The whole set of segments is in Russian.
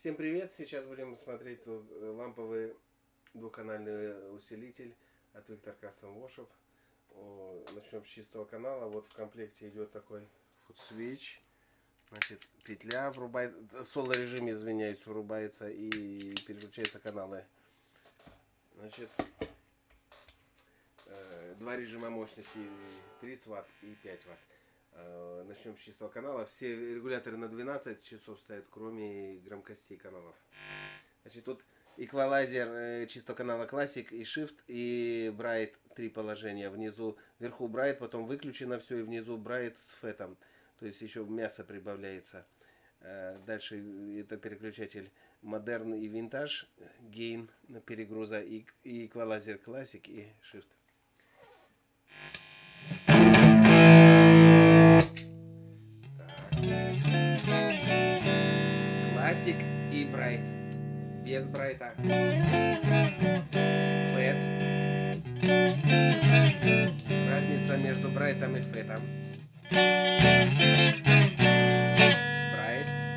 Всем привет! Сейчас будем смотреть э, ламповый двухканальный усилитель от Victor Custom Workshop. О, Начнем с чистого канала. Вот в комплекте идет такой foot switch. Значит, петля врубает, соло режим, извиняюсь, врубается и переключаются каналы. Значит, э, два режима мощности 30 ватт и 5 ватт. Э, Начнем с чистого канала. Все регуляторы на 12 часов стоят, кроме громкостей каналов. Значит, тут эквалайзер э, чистого канала Classic и Shift и Bright три положения. Внизу, вверху Bright, потом выключено все, и внизу Bright с фетом. То есть еще мясо прибавляется. Э, Дальше это переключатель модерн и винтаж, гейн перегруза и, эквалайзер Classic и Shift. Между Брайтом и Фэтом. Брайт,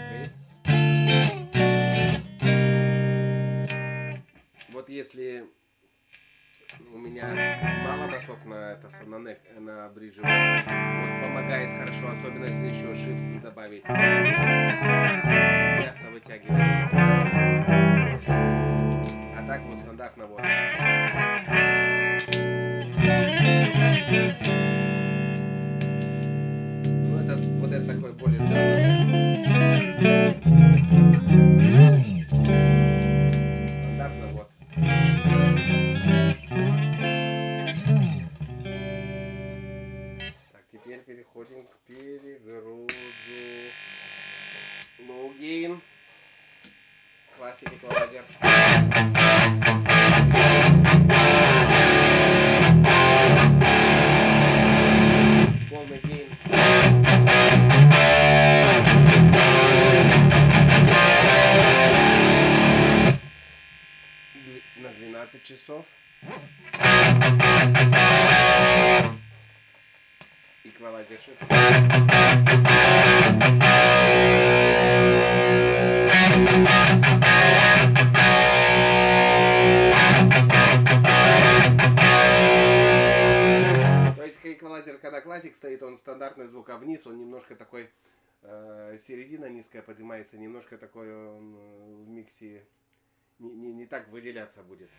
Фэт. Вот если у меня мало басов на, это, на, нек, на бридже, вот помогает хорошо, особенно если еще shift добавить. Мясо вытягивает. А так вот стандартно вот. То есть эквалайзер, когда классик стоит, он стандартный звук, а вниз он немножко такой, э, середина низкая поднимается, немножко такой он э, в миксе не, не, не так выделяться будет.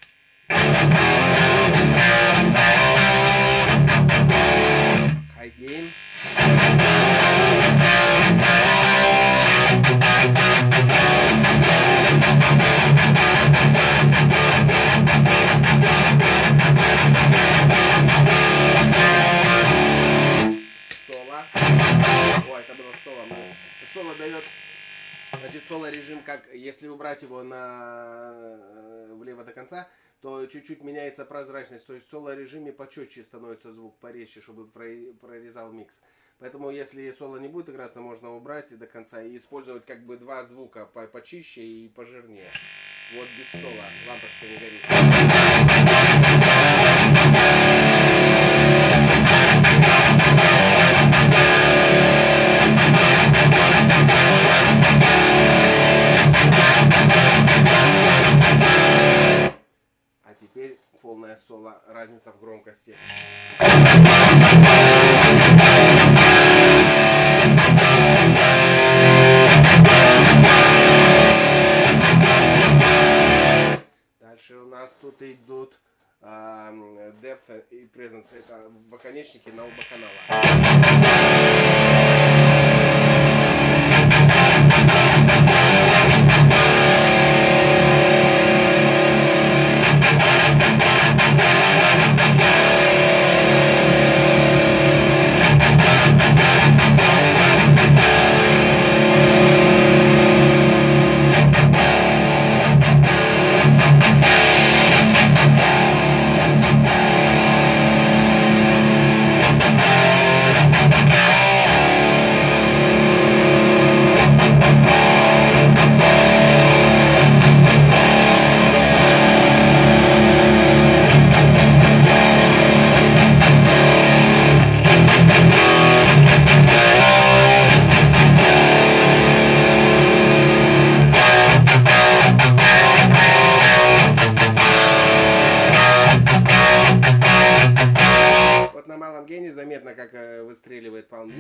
Значит, соло режим, как если убрать его на э, влево до конца, то чуть-чуть меняется прозрачность. То есть в соло режиме почетче становится звук, порезче, чтобы про- прорезал микс. Поэтому если соло не будет играться, можно убрать до конца и использовать как бы два звука по- почище и пожирнее. Вот без соло лампочка не горит. Полное соло, разница в громкости. Дальше у нас тут идут м, depth и presence. Это боконечники на оба канала. Интересно, как э, выстреливает Palm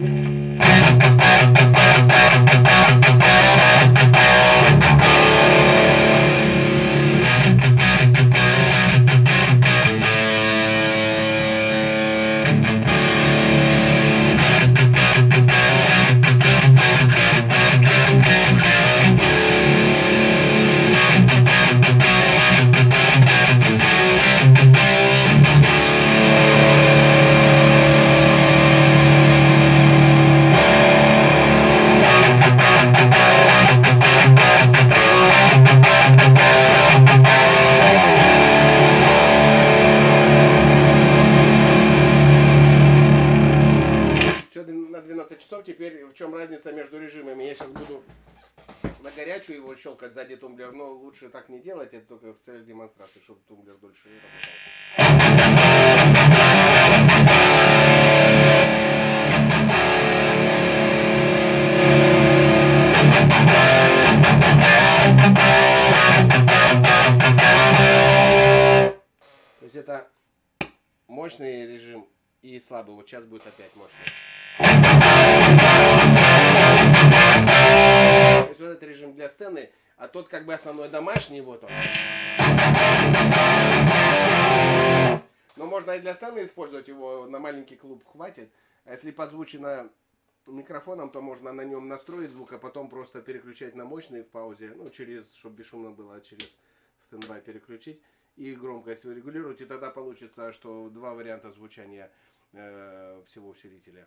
11 часов. Теперь в чем разница между режимами? Я сейчас буду на горячую его щелкать сзади тумблер, но лучше так не делать, это только в целях демонстрации, чтобы тумблер дольше не работал. То есть это мощный режим и слабый. Вот сейчас будет опять мощный. То есть вот этот режим для сцены, а тот как бы основной домашний, вот он. Но можно и для сцены использовать его, на маленький клуб хватит. А если подзвучено микрофоном, то можно на нем настроить звук, а потом просто переключать на мощный в паузе, ну, через, чтобы бесшумно было, через стендбай переключить. И громкость вы регулируете, и тогда получится, что два варианта звучания э, всего усилителя.